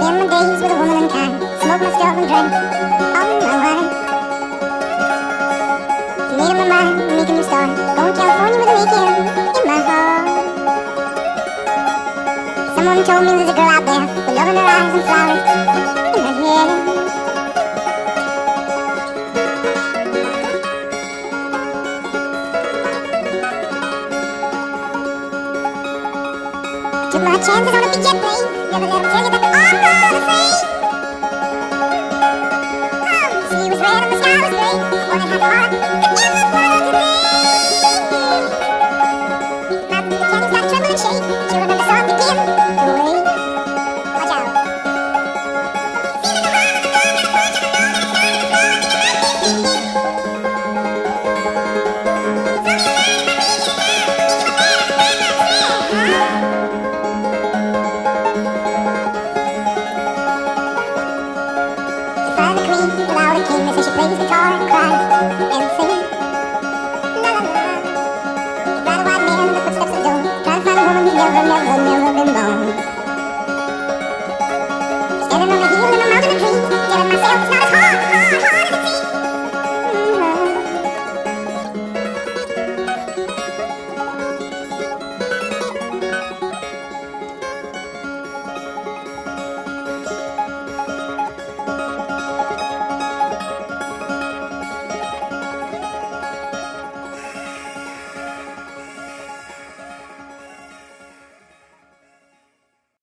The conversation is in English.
Spend my days with a woman unkind. Smoke my stuff and drink all my wine. Made up my mind, make a new start. Going California with a weekend in my heart. Someone told me there's a girl out there with love in her eyes and flowers in her hair. Took my chances on a big jet plane. Never let 'em tell you that queen, the loud king, and so she plays the guitar and cries and sings. La la la. Got a white man in the footsteps of doom, trying to find a woman who never, never, never been born.